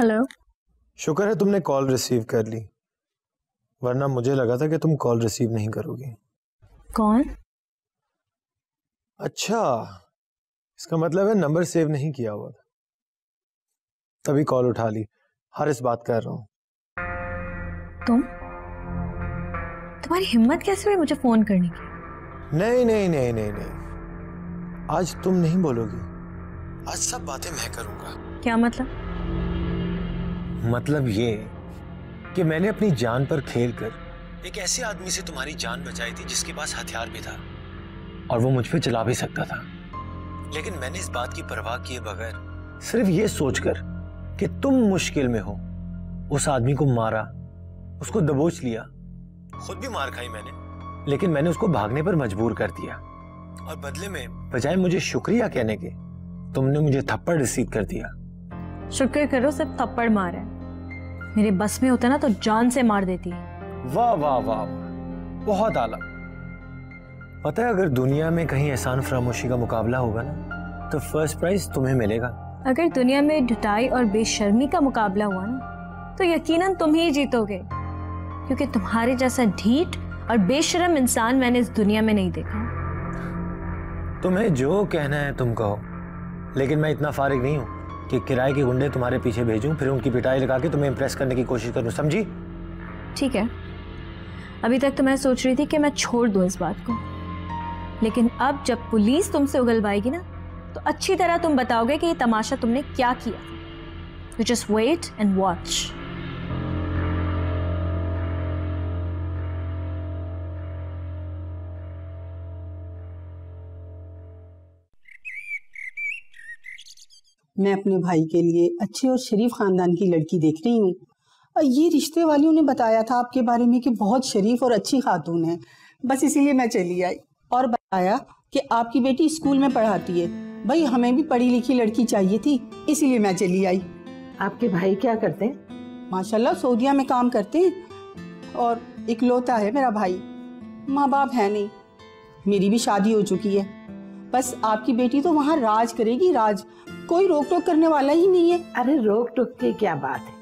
Hello शुक्र है तुमने कॉल रिसीव कर ली। वरना मुझे लगा था कि तुम कॉल रिसीव नहीं करोगी। कौन? अच्छा इसका मतलब है नंबर सेव नहीं किया हुआ था। तभी कॉल उठा ली। हर इस बात कर रहा हूँ। तुम? तुम्हारी हिम्मत कैसे हुई मुझे फ़ोन करने की? नहीं नहीं नहीं नहीं नहीं। आज तुम नहीं बोलोगी। आज सब बातें मैं करूँगा। क्या मतलब? मतलब ये कि मैंने अपनी जान पर खेल कर एक ऐसे आदमी से तुम्हारी जान बचाई थी जिसके पास हथियार भी था और वो मुझ पे चला भी सकता था। लेकिन मैंने इस बात की परवाह किए बगैर सिर्फ़ ये सोचकर कि तुम मुश्किल में हो। उस आदमी को मारा, उसको दबोच लिया, खुद भी मार खाई मैंने, लेकिन मैंने उसको भागने पर मजबूर कर दिया। और बदले में बजाय मुझे शुक्रिया कहने के, तुमने मुझे थप्पड़ रिसीव कर दिया। शुक्र करो सिर्फ़ थप्पड़ मार है। मेरे बस में होता ना तो जान से मार देती वाह वाह वाह बहुत आला। पता है अगर दुनिया में कहीं एहसान फरामोशी का मुकाबला होगा ना तो फ़र्स्ट प्राइज तुम्हें मिलेगा। अगर दुनिया में ढुटाई और बेशर्मी का मुकाबला हुआ ना तो यकीनन तुम ही जीतोगे। क्योंकि तुम्हारे जैसा ढीठ और बेशरम इंसान मैंने इस दुनिया में नहीं देखा। तुम्हें जो कहना है तुम कहो लेकिन मैं इतना फारिग नहीं हूँ। कि किराए के गुंडे तुम्हारे पीछे भेजूं, फिर उनकी पिटाई लगा के तुम्हें इम्प्रेस करने की कोशिश करूँ, समझी? ठीक है। अभी तक तो मैं सोच रही थी कि मैं छोड़ दूँ इस बात को। लेकिन अब जब पुलिस तुमसे उगलवाएगी ना तो अच्छी तरह तुम बताओगे कि ये तमाशा तुमने क्या किया। You just wait and watch मैं अपने भाई के लिए अच्छे और शरीफ खानदान की लड़की देख रही हूँ। ये रिश्ते वालियों ने बताया था आपके बारे में कि बहुत शरीफ और अच्छी खातून है। बस इसीलिए मैं चली आई और बताया कि आपकी बेटी स्कूल में पढ़ाती है। भाई हमें भी पढ़ी लिखी लड़की चाहिए थी इसीलिए मैं चली आई। आपके भाई क्या करते हैं? माशाल्लाह सऊदिया में काम करते हैं और इकलौता है मेरा भाई। माँ बाप है नहीं मेरी भी शादी हो चुकी है। बस आपकी बेटी तो वहाँ राज करेगी राज कोई रोक टोक करने वाला ही नहीं है। अरे रोक टोक की क्या बात है?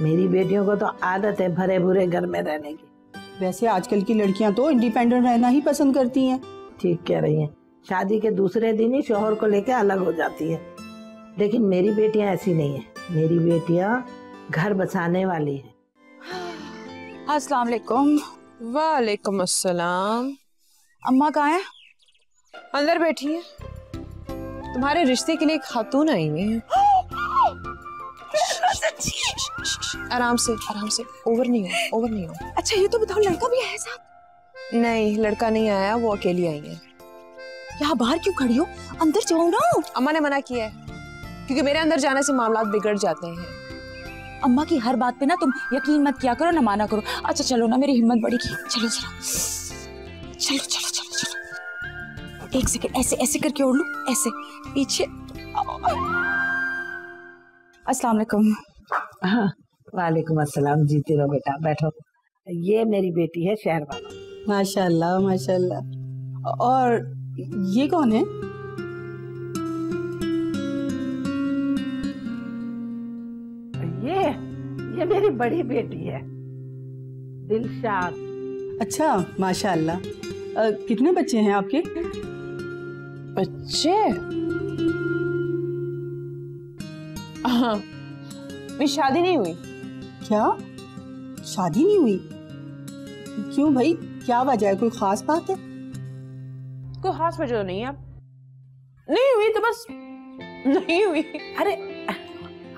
मेरी बेटियों को तो आदत है भरे भूरे घर में रहने की। वैसे आजकल की लड़कियाँ तो इंडिपेंडेंट रहना ही पसंद करती हैं। ठीक कह रही हैं। शादी के दूसरे दिन ही शोहर को लेकर अलग हो जाती है। लेकिन मेरी बेटियाँ ऐसी नहीं है। मेरी बेटियाँ घर बसाने वाली हैं। अस्सलाम वालेकुम वालेकुम अस्सलाम। अम्मा कहाँ है? अंदर बैठी है। तुम्हारे रिश्ते के लिए खातून आई हुई है। आराम से आराम से। ओवर नहीं हो ओवर नहीं हो अच्छा ये तो बताओ लड़का भी है साथ? नहीं लड़का नहीं आया वो अकेली आई है। यहाँ बाहर क्यों खड़ी हो? अंदर जाओ ना। अम्मा ने मना किया है क्योंकि मेरे अंदर जाने से मामला बिगड़ जाते हैं। अम्मा की हर बात पे ना तुम यकीन मत किया करो ना माना करो। अच्छा चलो ना मेरी हिम्मत बढ़ेगी। चलो चलो चलो। चलो चलो चलो। एक सेकंड ऐसे ऐसे करके ओढ़ लो? ऐसे पीछे। अस्सलाम वालेकुम हाँ वालेकुम अस्सलाम। जीते रहो बेटा बैठो। ये मेरी बेटी है शहर वाला। माशाल्लाह माशाल्लाह। और ये कौन है? ये ये मेरी बड़ी बेटी है। दिलशाद अच्छा माशाल्लाह। कितने बच्चे हैं आपके? बच्चे। मेरी शादी नहीं हुई। क्या? शादी नहीं हुई? क्यों भाई? क्या वजह है? कोई खास बात है? कोई खास वजह तो नहीं है। नहीं हुई तो बस नहीं हुई। अरे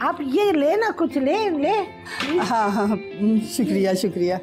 आप ये ले ना कुछ ले ले। हाँ हाँ हाँ, शुक्रिया शुक्रिया।